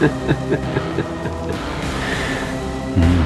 呵呵呵呵呵呵嗯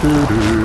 Thank you.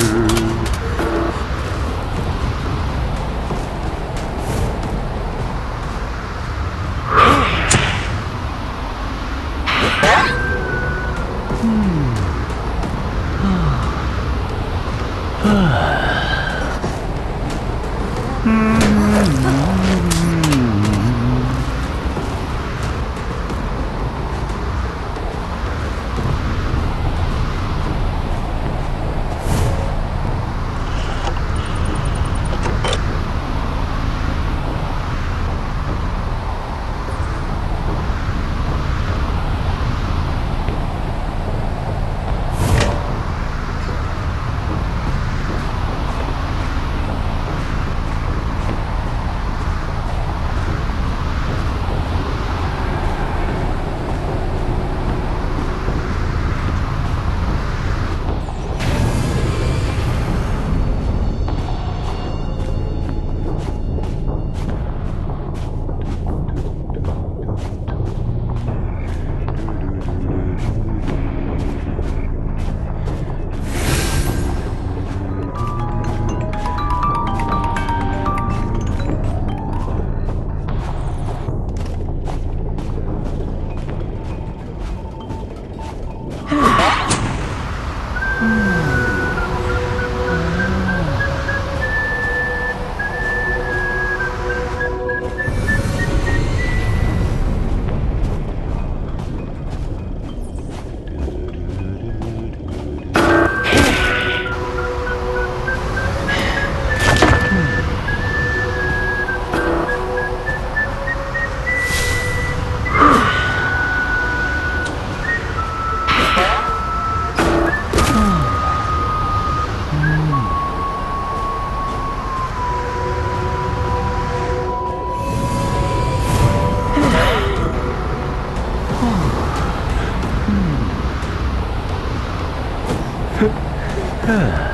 dun,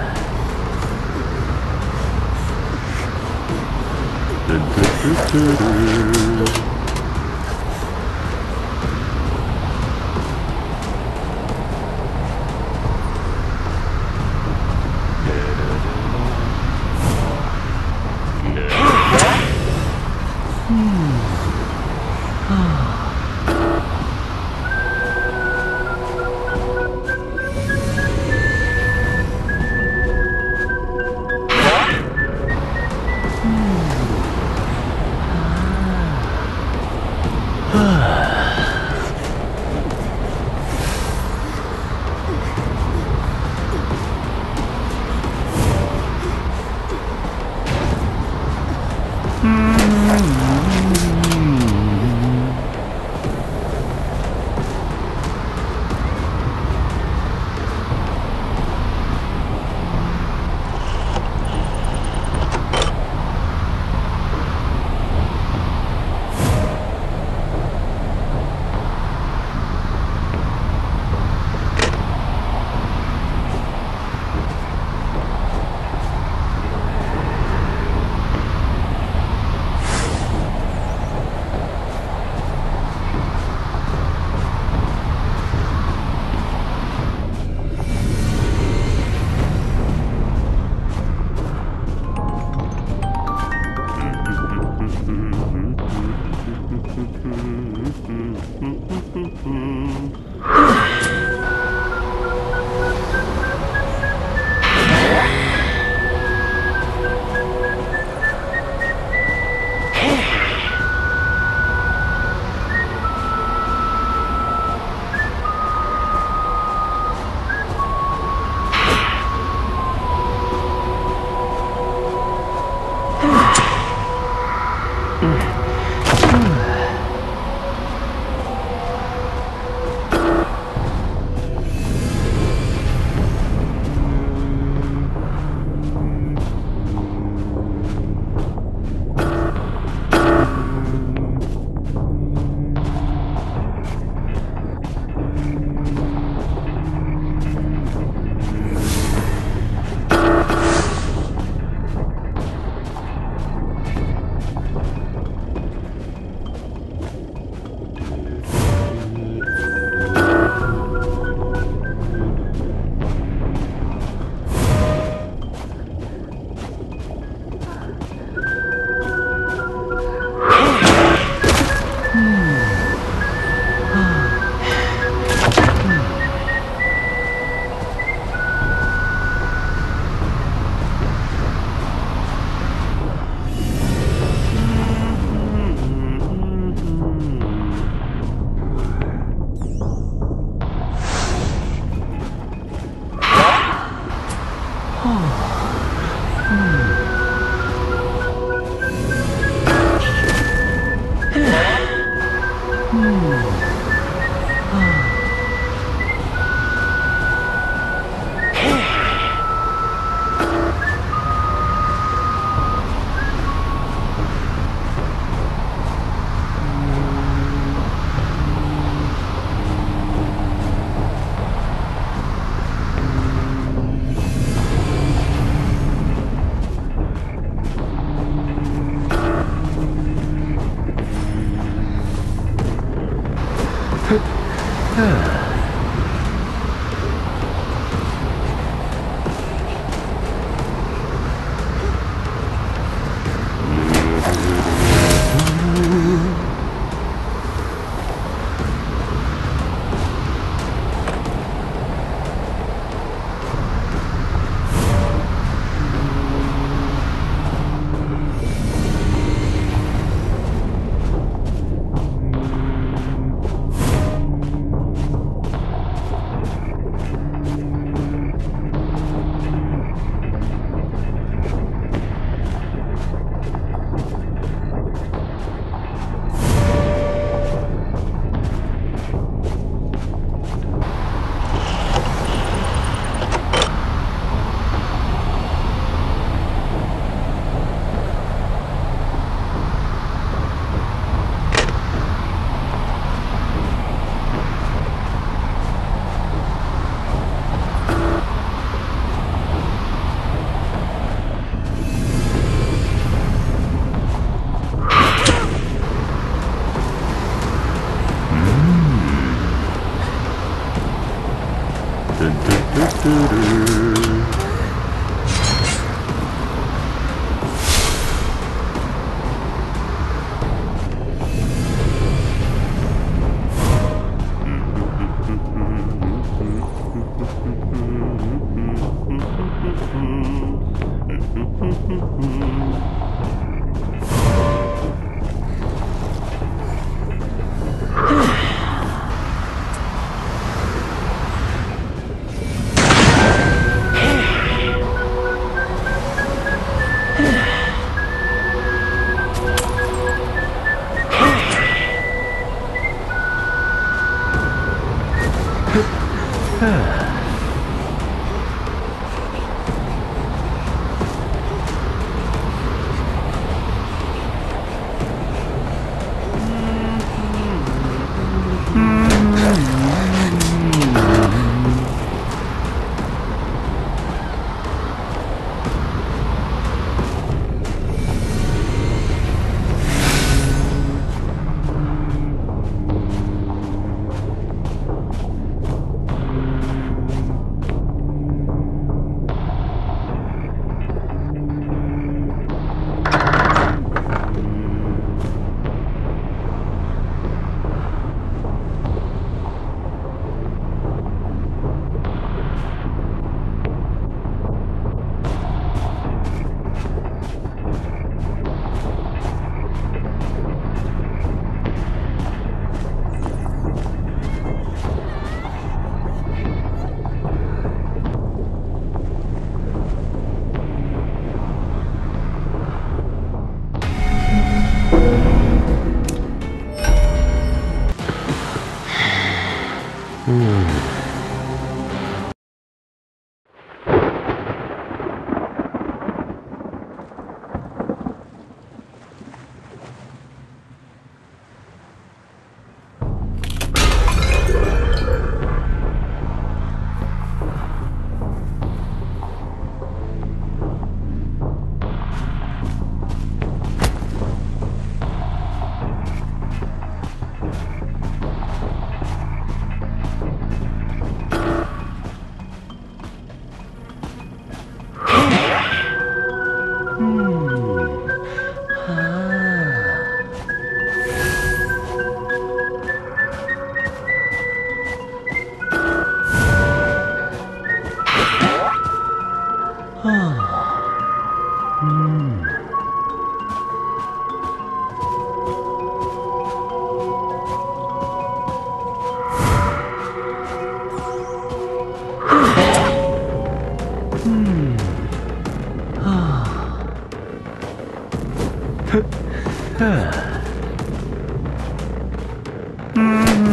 Yeah.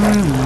Mm-hmm.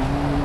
Mm-hmm.